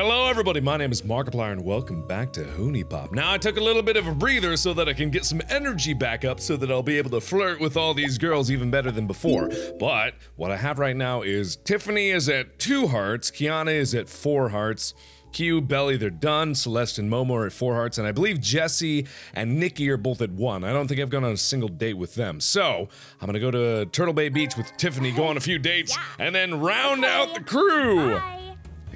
Hello, everybody. My name is Markiplier, and welcome back to HuniePop. Now, I took a little bit of a breather so that I can get some energy back up so that I'll be able to flirt with all these girls even better than before. But what I have right now is Tiffany is at two hearts, Kyanna is at four hearts. Kyu, Beli, they're done. Celeste and Momo are at four hearts, and I believe Jessie and Nikki are both at one. I don't think I've gone on a single date with them. So, I'm gonna go to Turtle Bay Beach with Tiffany, go on a few dates, and then round out the crew! Bye.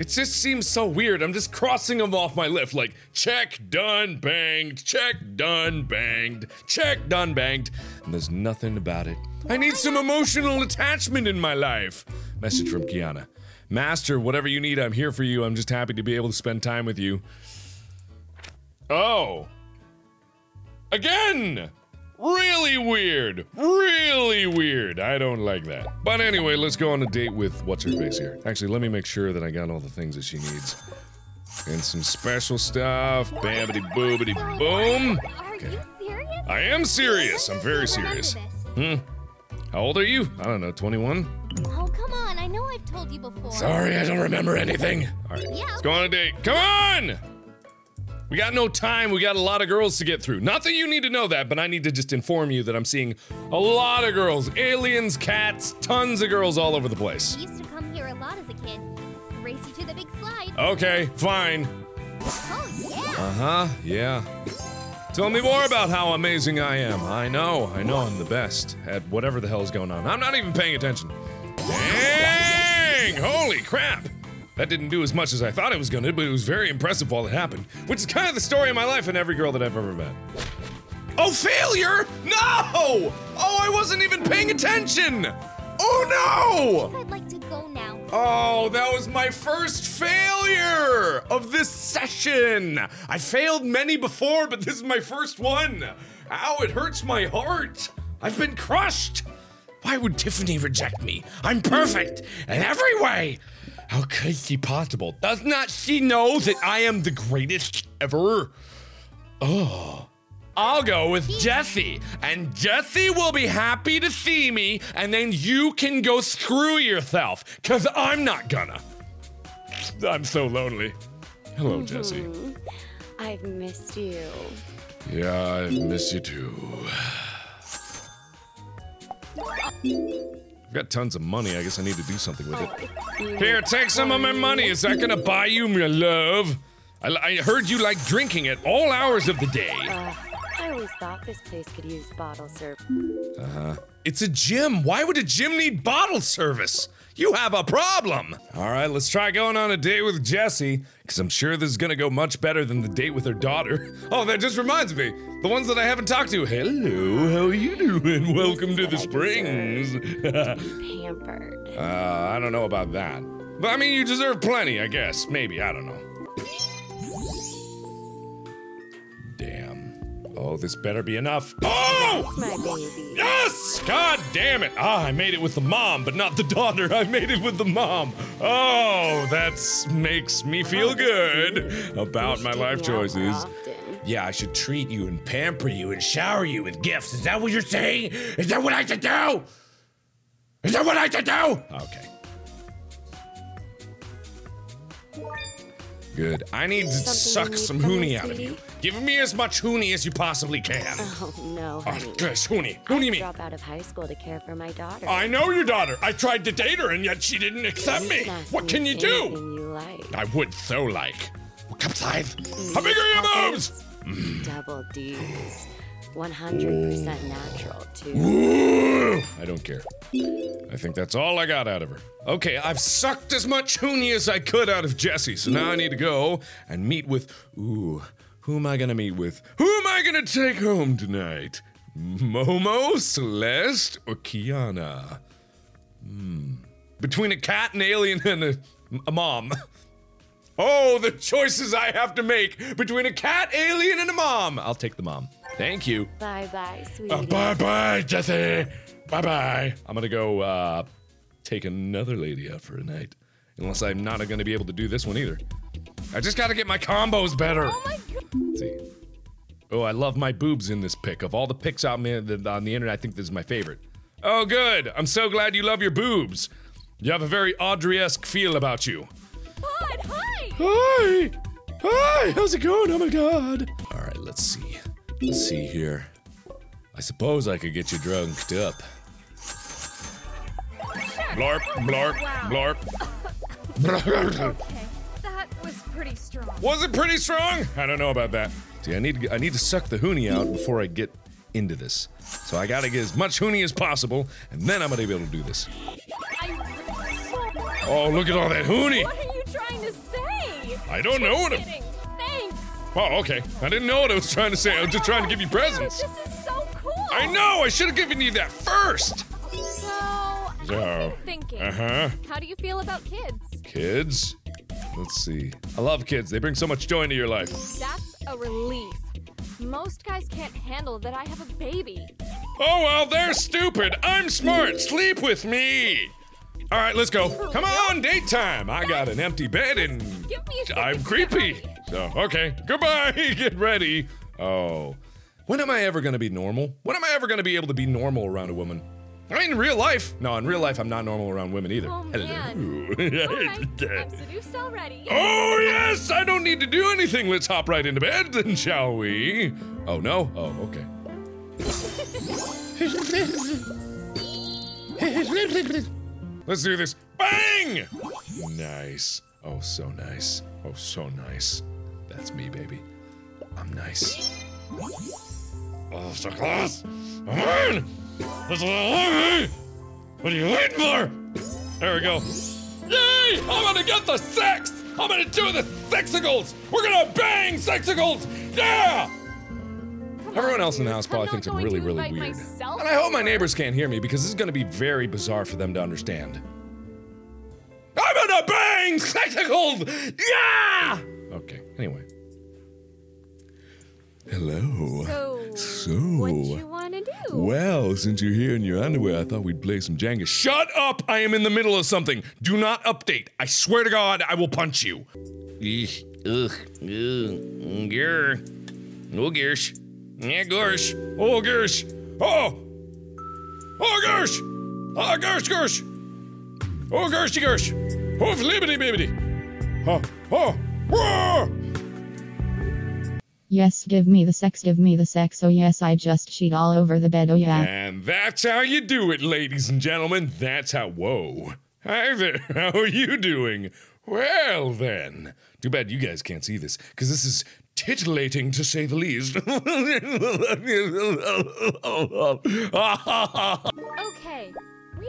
It just seems so weird. I'm just crossing them off my list like check, done, banged, check, done, banged, check, done, banged. And there's nothing about it. I need some emotional attachment in my life. Message from Kyanna. Master, whatever you need, I'm here for you. I'm just happy to be able to spend time with you. Oh. Again! Really weird. Really weird. I don't like that. But anyway, let's go on a date with what's her face here. Actually, let me make sure that I got all the things that she needs. And some special stuff. Babbity boobity boom. Are you serious? I am serious. I'm very serious. Hmm. How old are you? I don't know, 21? Oh, come on. I know I've told you before. Sorry, I don't remember anything. All right, Yeah, let's go on a date. Come on! We got no time. We got a lot of girls to get through. Not that you need to know that, but I need to just inform you that I'm seeing a lot of girls. Aliens, cats, tons of girls all over the place. I used to come here a lot as a kid. Race you to the big slide. Okay, fine. Oh, yeah. Uh huh, yeah. Tell me more about how amazing I am. I know, I know I'm the best at whatever the hell is going on. I'm not even paying attention. Dang! Holy crap! That didn't do as much as I thought it was gonna, but it was very impressive while it happened. Which is kind of the story of my life and every girl that I've ever met. Oh, failure! No! Oh, I wasn't even paying attention! Oh no! I'd like to go now. Oh, that was my first failure of this session. I failed many before, but this is my first one. Ow, it hurts my heart. I've been crushed. Why would Tiffany reject me? I'm perfect in every way. How could she possible? Does not she know that I am the greatest ever? Oh. I'll go with Jessie, and Jessie will be happy to see me, and then you can go screw yourself, cause I'm not gonna. I'm so lonely. Hello, mm-hmm. Jessie. I've missed you. Yeah, I miss you too. I've got tons of money. I guess I need to do something with it. Oh. Here, take some of my money. Is that gonna buy you, my love? I, I heard you like drinking at all hours of the day. Uh, Uh, always thought this place could use bottle service. It's a gym. Why would a gym need bottle service? You have a problem. All right, let's try going on a date with Jessie, because I'm sure this is gonna go much better than the date with her daughter. Oh, that just reminds me. The ones that I haven't talked to. Hello, how are you doing? Welcome to the Springs. Pampered. uh, I don't know about that. But I mean, you deserve plenty, I guess. Maybe, I don't know. Oh, this better be enough. Oh! My baby. Yes! God damn it! Ah, I made it with the mom, but not the daughter. I made it with the mom. Oh, that makes me feel good about my life Taking out more choices. Yeah, I should treat you and pamper you and shower you with gifts. Is that what you're saying? Is that what I should do? Is that what I should do? Okay. Good. I need to Something suck some hunie out of you. Give me as much hunie as you possibly can. Oh no, Oh, honey. gosh, hunie. I Hunie me. drop out of high school to care for my daughter. I know your daughter. I tried to date her and yet she didn't accept me. What can you do? You like. I would so like. Well, come side. Mm. How big are your boobs? Double D's. 100% natural, too. I don't care. I think that's all I got out of her. Okay, I've sucked as much hunie as I could out of Jessie, so now I need to go and meet with. Ooh, who am I gonna meet with? Who am I gonna take home tonight? Momo, Celeste, or Kyanna? Hmm. Between a cat, an alien, and a, a mom. Oh, the choices I have to make between a cat, alien, and a mom. I'll take the mom. Thank you. Bye bye, sweetie. Uh, bye bye, Jessie. Bye bye. I'm gonna go uh, take another lady out for a night. Unless I'm not gonna be able to do this one either. I just gotta get my combos better. Oh my god. Let's see. Oh, I love my boobs in this pic. Of all the pics out on the internet, I think this is my favorite. Oh, good. I'm so glad you love your boobs. You have a very Audrey-esque feel about you. God, hi! Hi. Hi, how's it going? Oh my god. All right, let's see. Let's see here. I suppose I could get you drunked up. Blarp, blarp, blarp. Okay, that was pretty strong. Was it pretty strong? I don't know about that. See, I need to, I need to suck the hunie out before I get into this. So I gotta get as much hunie as possible, and then I'm gonna be able to do this. Oh, look at all that hunie! I don't know what. I'm-. Thanks. Oh, okay. I didn't know what I was trying to say. I was just trying to give you presents. This is so cool. I know. I should have given you that first. So, So, thinking. Uh huh. How do you feel about kids? Kids. Let's see. I love kids. They bring so much joy into your life. That's a relief. Most guys can't handle that I have a baby. Oh well, they're stupid. I'm smart. Sleep with me. All right, let's go. Come on, date time. I got an empty bed and Give me a second I'm creepy. So, okay. Goodbye. Get ready. Oh. When am I ever going to be normal? When am I ever going to be able to be normal around a woman? I mean, in real life. No, in real life, I'm not normal around women either. Oh, man. Hello. All right, I'm seduced already. Oh, yes! I don't need to do anything. Let's hop right into bed, then, shall we? Oh, no? Oh, okay. Let's do this. Bang! Nice. Oh, so nice. Oh, so nice. That's me, baby. I'm nice. Oh, so close. Come on! That's want. Eh? What are you waiting for? There we go. Yay! I'm gonna get the sex! I'm gonna do the sexicles! We're gonna bang sexicles! Yeah! Everyone else in the house probably thinks I'm really, really weird. And I hope my neighbors can't hear me because this is gonna be very bizarre for them to understand. I'm gonna bang sexicles! Yeah! Okay, anyway. Hello. So, So. what you want to do? Well, since you're here in your underwear, I thought we'd play some Jenga. Shut up! I am in the middle of something. Do not update. I swear to God, I will punch you. Ugh. Ugh. Grr. Oh, Gersh. Yeah. Oh, Gersh. Oh! Oh, Gersh! Oh, Gersh, Gersh! Oh, Gersh! Oh, bibbity! Oh, oh! Whoa! Yes, give me the sex, give me the sex. Oh, yes, I just cheat all over the bed. Oh, yeah. And that's how you do it, ladies and gentlemen. That's how. Whoa. Hi there. How are you doing? Well, then. Too bad you guys can't see this, because this is titillating to say the least. Okay, we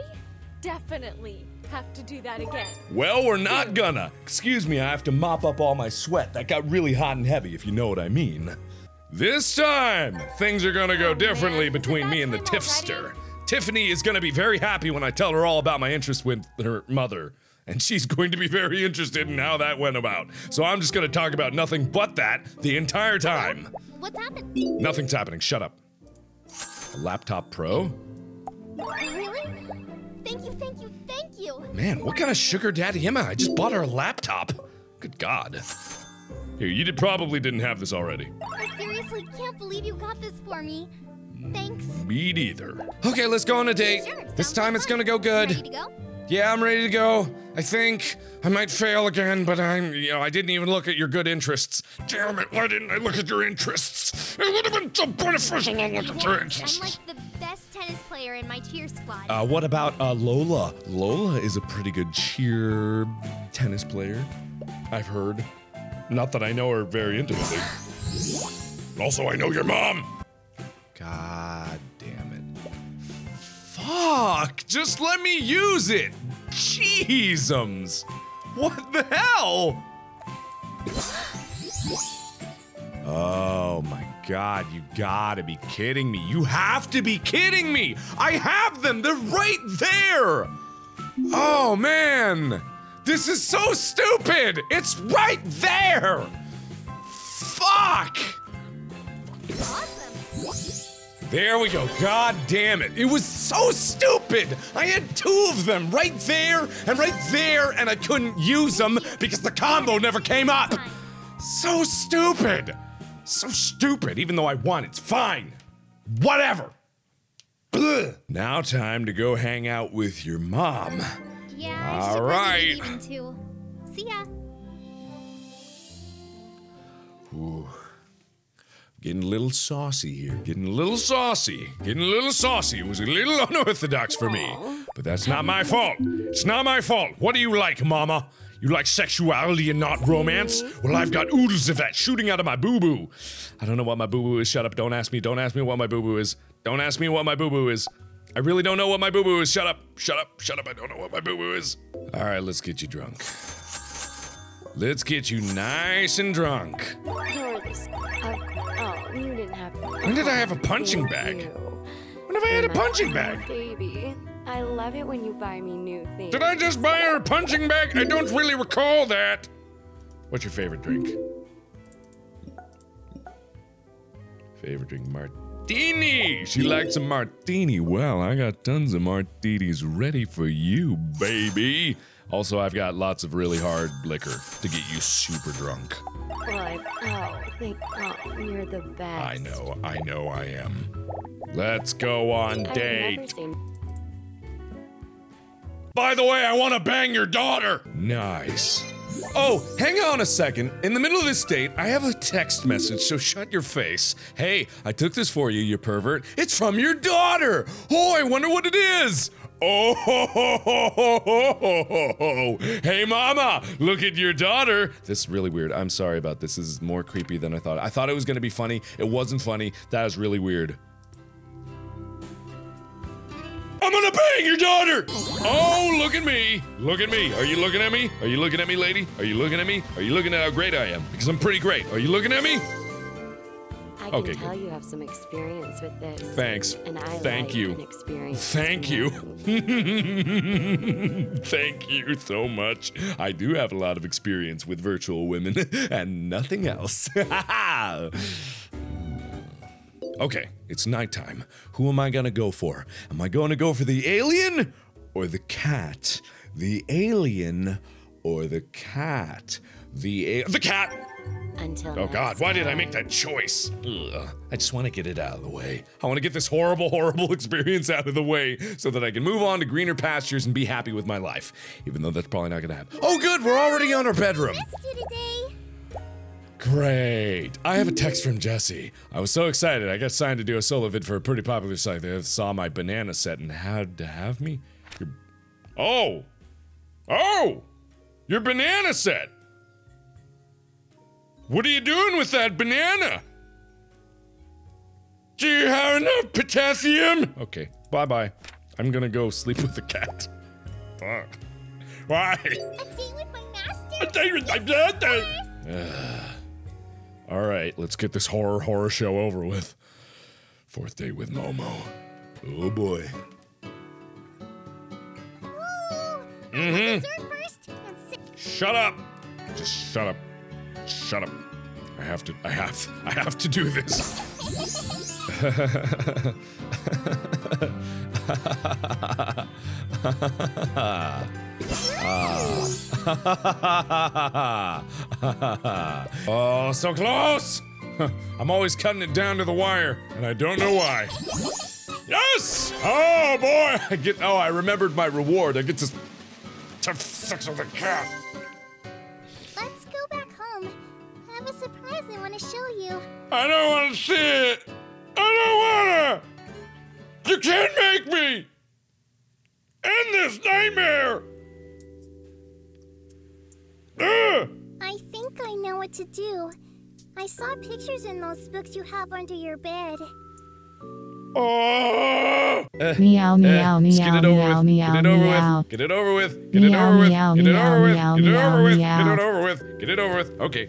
definitely have to do that again. well, we're not gonna. Excuse me, I have to mop up all my sweat. That got really hot and heavy, if you know what I mean. This time, things are gonna go Oh, differently. Between me and the Tiffster. Tiffany is gonna be very happy when I tell her all about my interest with her mother. And she's going to be very interested in how that went about. So I'm just gonna talk about nothing but that the entire time. What's happened? Nothing's happening, shut up. A laptop pro? Really? Thank you, thank you, thank you. Man, what kind of sugar daddy am I? I just bought her a laptop. Good God. Here, you did, probably didn't have this already. I seriously can't believe you got this for me. Thanks. Me neither. Okay, let's go on a date. Sure. This time it's fun. gonna go good. Ready to go? Yeah, I'm ready to go. I think I might fail again, but I'm, you know, I didn't even look at your good interests. Damn it, why didn't I look at your interests? It would have been so beneficial to look at your interests. I'm like the best tennis player in my cheer squad. Uh, what about uh, Lola? Lola is a pretty good cheer tennis player. I've heard. Not that I know her very intimately. also, I know your mom. God damn it. Fuck! Just let me use it! Jeezums! What the hell? Oh my god, you gotta be kidding me. You have to be kidding me! I have them! They're right there! Oh man! This is so stupid! It's right there! Fuck! There we go. God damn it. It was so stupid. I had two of them right there and right there, and I couldn't use them because the combo never came up. So stupid. So stupid, even though I won. It's fine. Whatever. Blech. Now, time to go hang out with your mom. Yeah, All right. See ya. Ooh. Getting a little saucy here. Getting a little saucy. Getting a little saucy. It was a little unorthodox for me. But that's not my fault. It's not my fault. What do you like, Mama? You like sexuality and not romance? Well, I've got oodles of that shooting out of my boo boo. I don't know what my boo boo is. Shut up. Don't ask me. Don't ask me what my boo boo is. Don't ask me what my boo boo is. I really don't know what my boo boo is. Shut up. Shut up. Shut up. I don't know what my boo boo is. All right, let's get you drunk. Let's get you nice and drunk. When did I have a punching bag? When have I had a punching bag? Baby, I love it when you buy me new things. Did I just buy her a punching bag? I don't really recall that. What's your favorite drink? Favorite drink, martini. She likes a martini. Well, I got tons of martinis ready for you, baby. Also, I've got lots of really hard liquor to get you super drunk. Oh, thank, oh, you're the best. I know, I know I am. Let's go on I've date. By the way, I want to bang your daughter. Nice. Oh, hang on a second. In the middle of this date, I have a text message, so shut your face. Hey, I took this for you, you pervert. It's from your daughter. Oh, I wonder what it is. Oh, ho, ho, ho, hey, mama, look at your daughter. This is really weird. I'm sorry about this. This is more creepy than I thought. I thought it was going to be funny. It wasn't funny. That is really weird. I'm gonna bang your daughter! Oh, look at me! Look at me! Are you looking at me? Are you looking at me, lady? Are you looking at me? Are you looking at how great I am? Because I'm pretty great. Are you looking at me? Can Okay, tell good. you have some experience with this. Thanks. And I Thank like you. Experience. Thank you. Thank you so much. I do have a lot of experience with virtual women and nothing else. okay, it's nighttime. Who am I gonna go for? Am I going to go for the alien or the cat? The alien or the cat? The a- the cat. Until Oh God, next why did I make that choice? Ugh. I just want to get it out of the way. I want to get this horrible, horrible experience out of the way so that I can move on to greener pastures and be happy with my life. Even though that's probably not gonna happen. Oh good, we're already on our bedroom. Missed you today. Great. I have a text from Jessie. I was so excited. I got signed to do a solo vid for a pretty popular site. They saw my banana set and had to have me. Your- Oh! Oh! Your banana set! What are you doing with that banana? Do you have enough potassium? Okay, bye bye. I'm gonna go sleep with the cat. Fuck. Why? A date with my master. A date with my master. All right, let's get this horror horror show over with. Fourth date with Momo. Oh boy. Mm-hmm. First and sip. Shut up. Just shut up. Shut up. I have to. I have. I have to do this. oh, so close! I'm always cutting it down to the wire, and I don't know why. Yes! Oh boy! I get. Oh, I remembered my reward. I get to have sex with a cat. I don't want to see it. I don't wanna. You can't make me. End this nightmare. Ugh. I think I know what to do. I saw pictures in those books you have under your bed. Oh. Meow, eh. meow, Just get meow, it over meow, with. meow, Get it over meow. with. Get it over with. Get it Meow, over with. meow, Get it meow, over with. meow, Get it meow, over with. Get meow. it over with. Get it over with. Okay.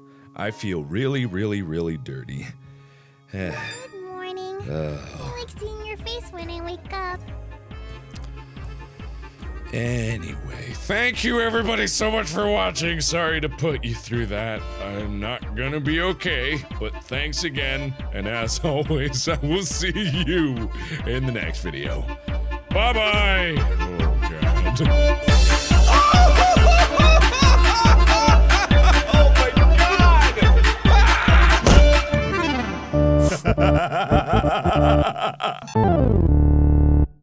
I feel really, really, really dirty. Good morning. I like seeing your face when I wake up. Anyway, thank you everybody so much for watching. Sorry to put you through that. I'm not gonna be okay, but thanks again. And as always, I will see you in the next video. Bye bye. Oh, God. you